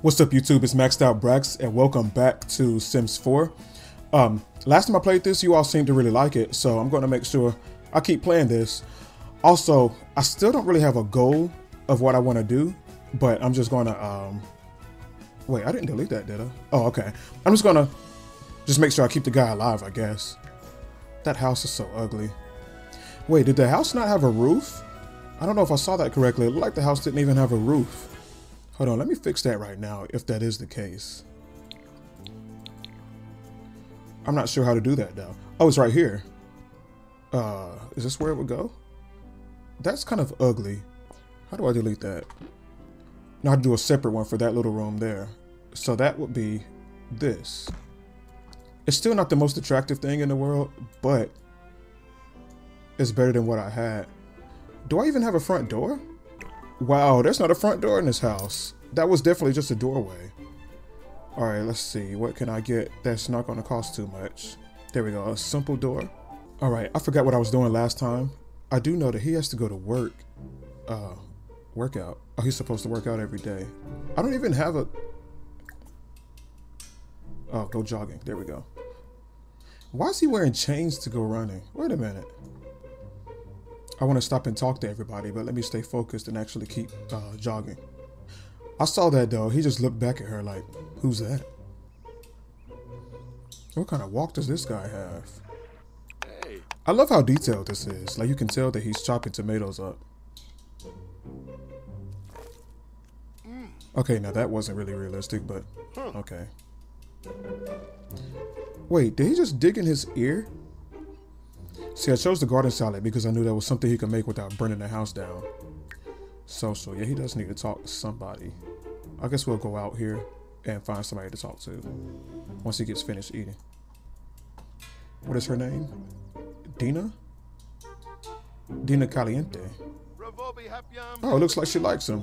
What's up YouTube, it's Maxed Out Brax and welcome back to Sims 4. Um, last time I played this, you all seemed to really like it, so I'm going to make sure I keep playing this. Also, I still don't really have a goal of what I want to do, but I'm just going to, um, wait, I didn't delete that, did I? Oh, okay. I'm just going to just make sure I keep the guy alive, I guess. That house is so ugly. Wait, did the house not have a roof? I don't know if I saw that correctly. It looked like the house didn't even have a roof. Hold on, let me fix that right now, if that is the case. I'm not sure how to do that though. Oh, it's right here. Uh, is this where it would go? That's kind of ugly. How do I delete that? Now I do a separate one for that little room there. So that would be this. It's still not the most attractive thing in the world, but it's better than what I had. Do I even have a front door? Wow, there's not a front door in this house. That was definitely just a doorway. All right, let's see. What can I get that's not going to cost too much? There we go, a simple door. All right, I forgot what I was doing last time. I do know that he has to go to work. Uh, workout. Oh, he's supposed to work out every day. I don't even have a... Oh, go jogging. There we go. Why is he wearing chains to go running? Wait a minute. I want to stop and talk to everybody, but let me stay focused and actually keep uh, jogging. I saw that though. He just looked back at her like, who's that? What kind of walk does this guy have? Hey. I love how detailed this is. Like you can tell that he's chopping tomatoes up. Okay, now that wasn't really realistic, but okay. Wait, did he just dig in his ear? See, I chose the garden salad because I knew that was something he could make without burning the house down. So, so yeah, he does need to talk to somebody. I guess we'll go out here and find somebody to talk to once he gets finished eating. What is her name? Dina? Dina Caliente. Oh, it looks like she likes him.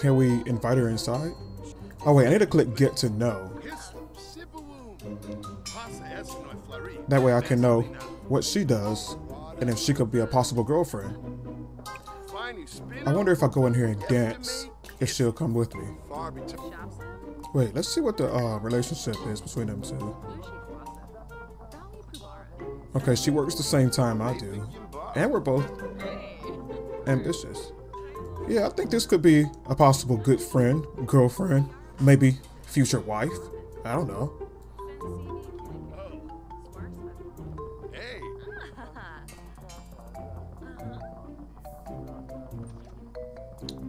Can we invite her inside? Oh wait, I need to click get to know. That way I can know what she does and if she could be a possible girlfriend. I wonder if I go in here and dance, if she'll come with me. Wait, let's see what the uh, relationship is between them two. Okay, she works the same time I do. And we're both ambitious. Yeah, I think this could be a possible good friend, girlfriend, maybe future wife. I don't know.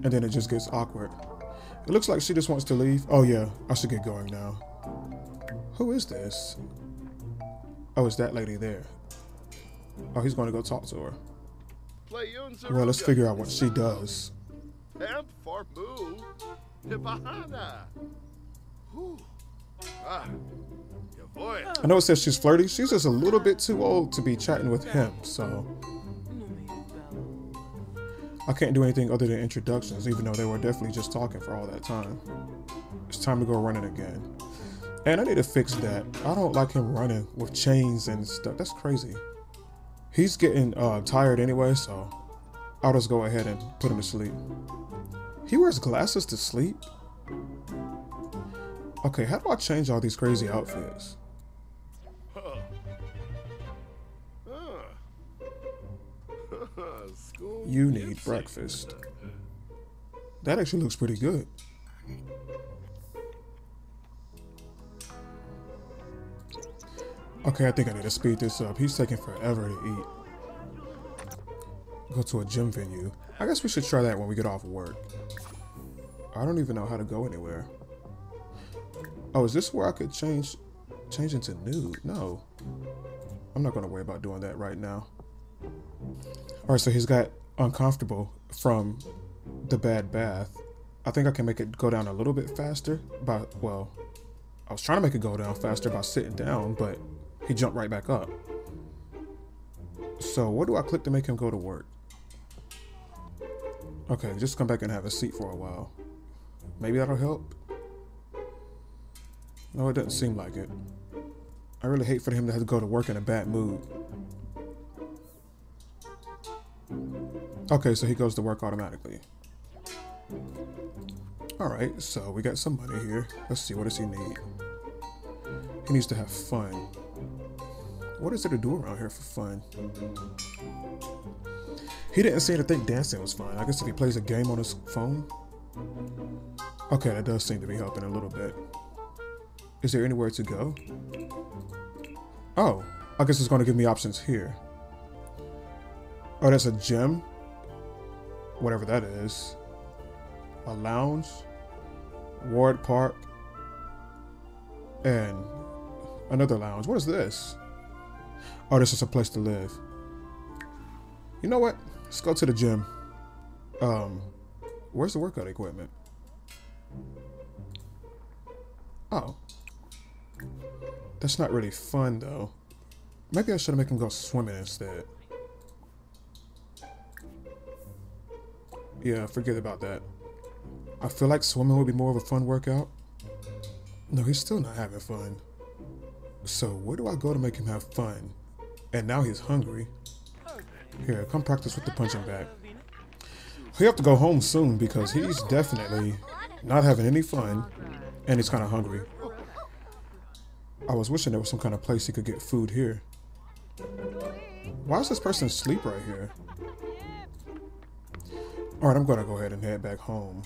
And then it just gets awkward. It looks like she just wants to leave. Oh yeah, I should get going now. Who is this? Oh, it's that lady there. Oh, he's going to go talk to her. Well, let's figure out what she does. I know it says she's flirty. She's just a little bit too old to be chatting with him, so I can't do anything other than introductions, even though they were definitely just talking for all that time. It's time to go running again. And I need to fix that. I don't like him running with chains and stuff. That's crazy. He's getting uh, tired anyway, so I'll just go ahead and put him to sleep. He wears glasses to sleep? Okay, how do I change all these crazy outfits? You need breakfast. That actually looks pretty good. Okay, I think I need to speed this up. He's taking forever to eat. Go to a gym venue. I guess we should try that when we get off work. I don't even know how to go anywhere. Oh, is this where I could change change into nude? No. I'm not going to worry about doing that right now. All right, so he's got uncomfortable from the bad bath. I think I can make it go down a little bit faster by, well, I was trying to make it go down faster by sitting down, but he jumped right back up. So what do I click to make him go to work? Okay, just come back and have a seat for a while. Maybe that'll help. No, it doesn't seem like it. I really hate for him to have to go to work in a bad mood. Okay, so he goes to work automatically. Alright, so we got some money here. Let's see, what does he need? He needs to have fun. What is there to do around here for fun? He didn't seem to think dancing was fun. I guess if he plays a game on his phone. Okay, that does seem to be helping a little bit. Is there anywhere to go? Oh, I guess it's going to give me options here. Oh, that's a gym? Whatever that is. A lounge? Ward Park? And another lounge. What is this? Oh, this is a place to live. You know what? Let's go to the gym. Um, where's the workout equipment? Oh. That's not really fun, though. Maybe I should make him go swimming instead. Yeah, forget about that. I feel like swimming would be more of a fun workout. No, he's still not having fun. So where do I go to make him have fun? And now he's hungry. Here, come practice with the punching bag. We have to go home soon because he's definitely not having any fun and he's kind of hungry. I was wishing there was some kind of place he could get food here. Why is this person asleep right here? Alright, I'm gonna go ahead and head back home.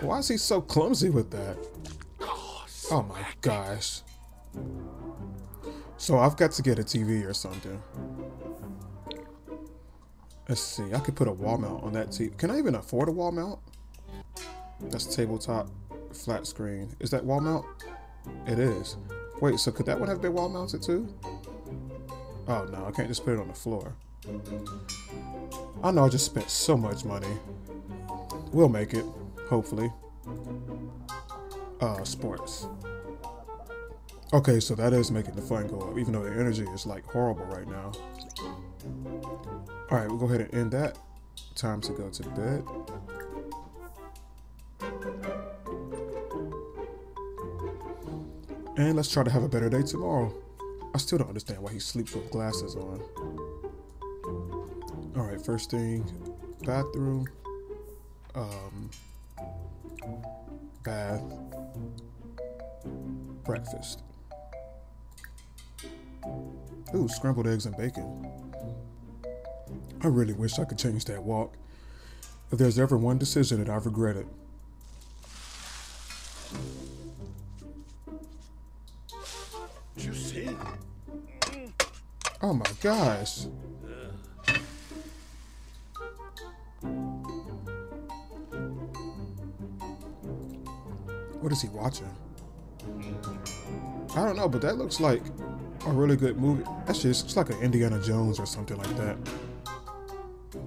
Why is he so clumsy with that? Oh my gosh. So I've got to get a TV or something. Let's see, I could put a wall mount on that TV. Can I even afford a wall mount? That's tabletop, flat screen. Is that wall mount? It is. Wait, so could that one have been wall mounted too? Oh no, I can't just put it on the floor. I know I just spent so much money. We'll make it, hopefully. Uh, sports. Okay, so that is making the fun go up, even though the energy is like horrible right now. Alright, we'll go ahead and end that. Time to go to bed. And let's try to have a better day tomorrow. I still don't understand why he sleeps with glasses on. Alright, first thing, bathroom, um, bath, breakfast. Ooh, scrambled eggs and bacon. I really wish I could change that walk. If there's ever one decision that I've regretted. Oh my gosh. What is he watching? I don't know, but that looks like a really good movie. Actually, it looks like an Indiana Jones or something like that.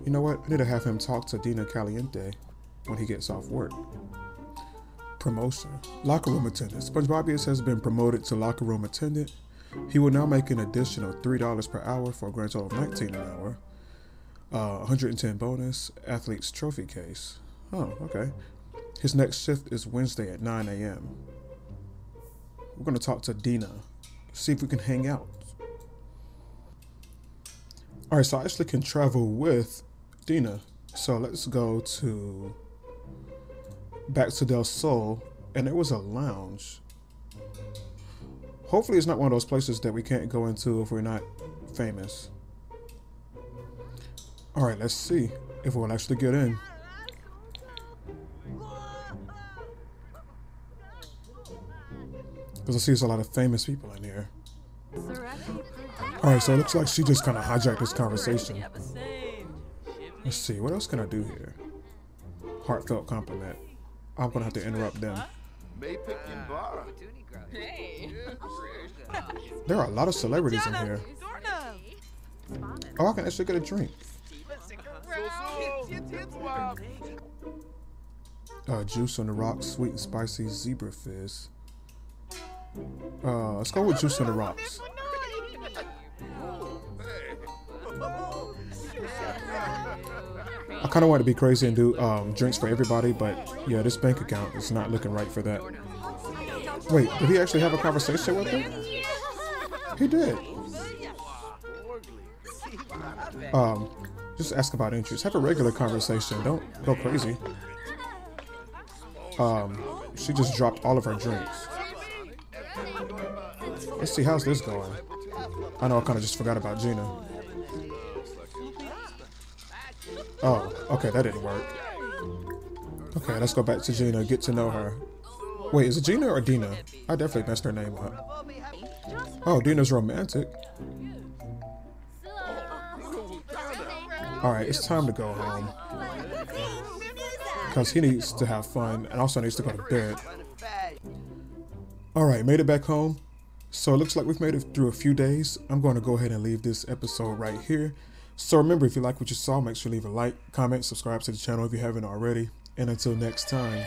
You know what? I need to have him talk to Dina Caliente when he gets off work. Promotion. Locker room attendant. SpongeBob has been promoted to locker room attendant. He will now make an additional $3 per hour for a grand total of 19 an hour. Uh, 110 bonus. Athlete's trophy case. Oh, okay. His next shift is Wednesday at 9 a.m. We're going to talk to Dina see if we can hang out. All right, so I actually can travel with Dina. So let's go to back to Del Sol, and there was a lounge. Hopefully, it's not one of those places that we can't go into if we're not famous. All right, let's see if we'll actually get in. Because I see there's a lot of famous people in here. Alright, so it looks like she just kind of hijacked this conversation. Let's see, what else can I do here? Heartfelt compliment. I'm gonna have to interrupt them. There are a lot of celebrities in here. Oh, I can actually get a drink. Uh, juice on the rocks, sweet and spicy zebra fizz. Uh, let's go with juice on the rocks. I kind of want to be crazy and do um, drinks for everybody, but yeah, this bank account is not looking right for that. Wait, did he actually have a conversation with her? He did. Um, Just ask about interests. Have a regular conversation. Don't go crazy. Um, she just dropped all of her drinks. Let's see, how's this going? I know I kind of just forgot about Gina. Oh, okay, that didn't work. Okay, let's go back to Gina, get to know her. Wait, is it Gina or Dina? I definitely messed her name up. Oh, Dina's romantic. Alright, it's time to go home. Because he needs to have fun and also needs to go to bed. Alright, made it back home. So it looks like we've made it through a few days. I'm going to go ahead and leave this episode right here. So remember, if you like what you saw, make sure to leave a like, comment, subscribe to the channel if you haven't already. And until next time.